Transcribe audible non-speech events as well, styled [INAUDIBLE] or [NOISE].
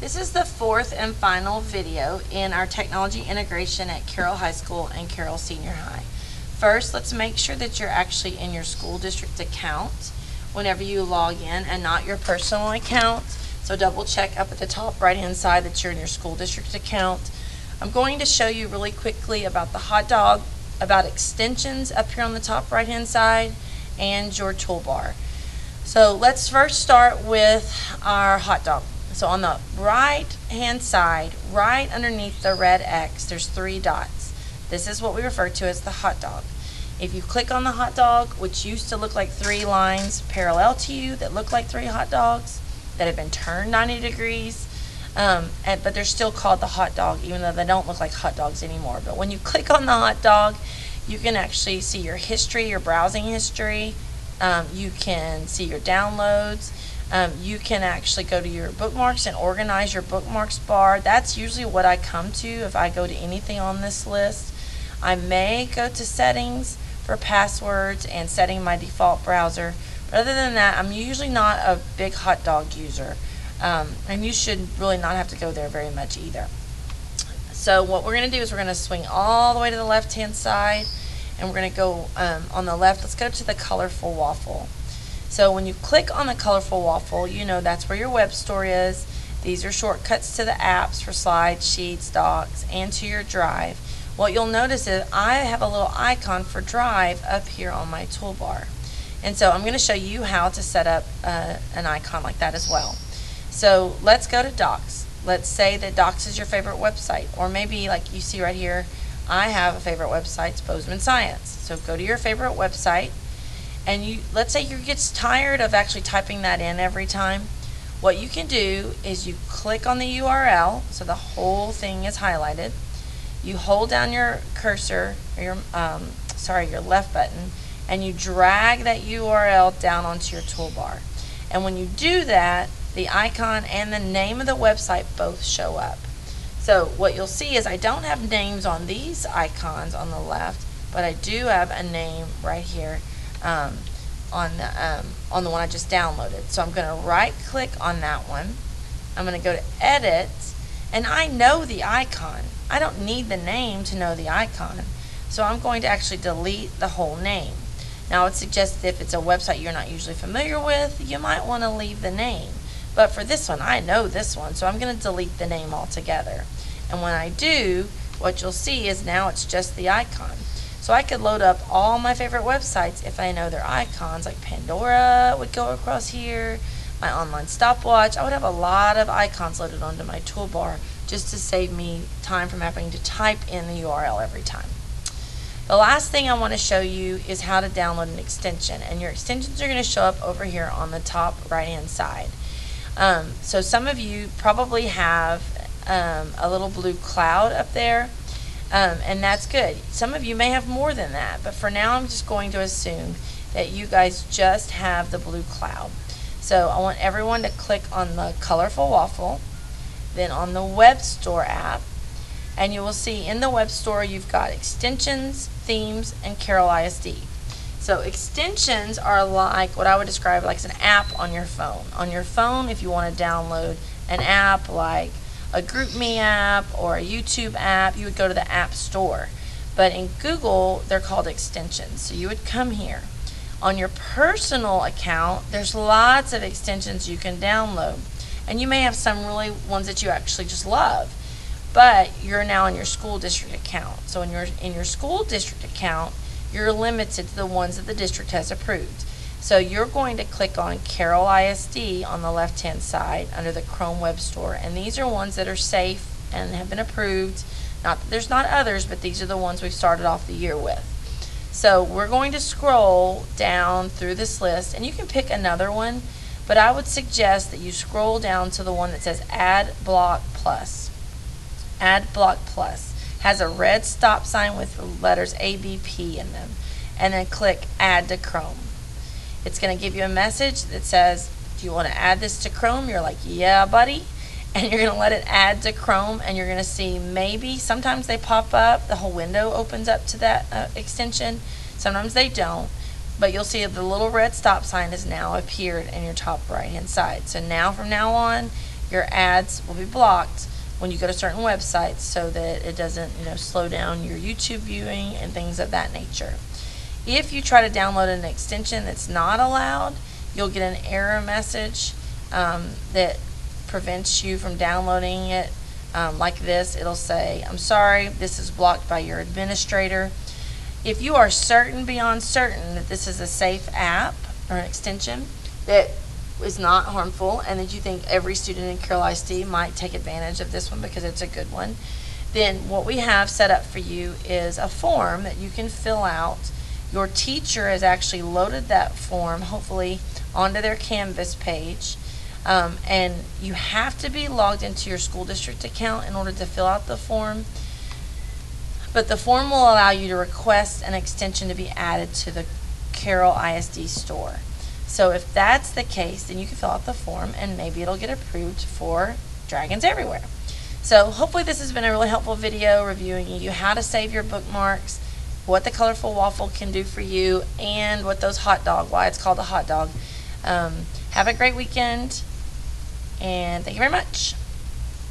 This is the fourth and final video in our technology integration at Carroll High School and Carroll Senior High. First, let's make sure that you're actually in your school district account whenever you log in and not your personal account. So double check up at the top right hand side that you're in your school district account. I'm going to show you really quickly about the hot dog, about extensions up here on the top right hand side, and your toolbar. So let's first start with our hot dog. So on the right hand side, right underneath the red X, there's three dots. This is what we refer to as the hot dog. If you click on the hot dog, which used to look like three lines parallel to you that look like three hot dogs that have been turned 90 degrees, um, and, but they're still called the hot dog, even though they don't look like hot dogs anymore. But when you click on the hot dog, you can actually see your history, your browsing history. Um, you can see your downloads. Um, you can actually go to your bookmarks and organize your bookmarks bar. That's usually what I come to if I go to anything on this list. I may go to settings for passwords and setting my default browser. But other than that, I'm usually not a big hot dog user. Um, and you should really not have to go there very much either. So what we're going to do is we're going to swing all the way to the left hand side and we're going to go um, on the left. Let's go to the colorful waffle. So when you click on the colorful waffle, you know that's where your web store is. These are shortcuts to the apps for slides, sheets, docs, and to your drive. What you'll notice is I have a little icon for drive up here on my toolbar. And so I'm going to show you how to set up uh, an icon like that as well. So let's go to docs. Let's say that docs is your favorite website, or maybe like you see right here, I have a favorite website, it's Bozeman Science. So go to your favorite website, and you let's say you get tired of actually typing that in every time what you can do is you click on the URL so the whole thing is highlighted. You hold down your cursor or your um, sorry your left button and you drag that URL down onto your toolbar. And when you do that the icon and the name of the website both show up. So what you'll see is I don't have names on these icons on the left but I do have a name right here um, on the um, on the one I just downloaded. So I'm going to right click on that one. I'm going to go to edit and I know the icon. I don't need the name to know the icon. So I'm going to actually delete the whole name. Now it suggests if it's a website you're not usually familiar with, you might want to leave the name. But for this one, I know this one, so I'm going to delete the name altogether. And when I do, what you'll see is now it's just the icon. So I could load up all my favorite websites if I know their icons, like Pandora would go across here, my online stopwatch. I would have a lot of icons loaded onto my toolbar just to save me time from having to type in the URL every time. The last thing I want to show you is how to download an extension and your extensions are going to show up over here on the top right hand side. Um, so some of you probably have um, a little blue cloud up there um, and that's good. Some of you may have more than that, but for now I'm just going to assume that you guys just have the blue cloud. So I want everyone to click on the colorful waffle, then on the web store app, and you will see in the web store you've got extensions, themes, and Carroll ISD. So extensions are like what I would describe like an app on your phone. On your phone, if you want to download an app like a GroupMe app or a YouTube app, you would go to the App Store. But in Google, they're called extensions. So you would come here. On your personal account, there's lots of extensions you can download. And you may have some really ones that you actually just love. But you're now in your school district account. So in your in your school district account, you're limited to the ones that the district has approved. So you're going to click on Carroll ISD on the left hand side under the Chrome Web Store and these are ones that are safe and have been approved. Not there's not others, but these are the ones we've started off the year with. So we're going to scroll down through this list and you can pick another one, but I would suggest that you scroll down to the one that says Ad Block Plus. Ad Block Plus has a red stop sign with the letters ABP in them and then click Add to Chrome. It's going to give you a message that says, do you want to add this to Chrome? You're like, yeah, buddy. [LAUGHS] And you're going to let it add to Chrome and you're going to see maybe, sometimes they pop up, the whole window opens up to that uh, extension. Sometimes they don't. But you'll see the little red stop sign has now appeared in your top right hand side. So now from now on, your ads will be blocked when you go to certain websites so that it doesn't, you know, slow down your YouTube viewing and things of that nature. If you try to download an extension that's not allowed, you'll get an error message um, that prevents you from downloading it. Um, like this, it'll say, I'm sorry, this is blocked by your administrator. If you are certain beyond certain that this is a safe app or an extension that is not harmful and that you think every student in Carroll ISD might take advantage of this one because it's a good one, then what we have set up for you is a form that you can fill out. Your teacher has actually loaded that form, hopefully, onto their Canvas page. Um, and you have to be logged into your school district account in order to fill out the form. But the form will allow you to request an extension to be added to the Carroll ISD store. So if that's the case, then you can fill out the form and maybe it'll get approved for Dragons Everywhere. So hopefully this has been a really helpful video reviewing you how to save your bookmarks, what the colorful waffle can do for you, and what those hot dog, why it's called a hot dog. Um, have a great weekend, and thank you very much.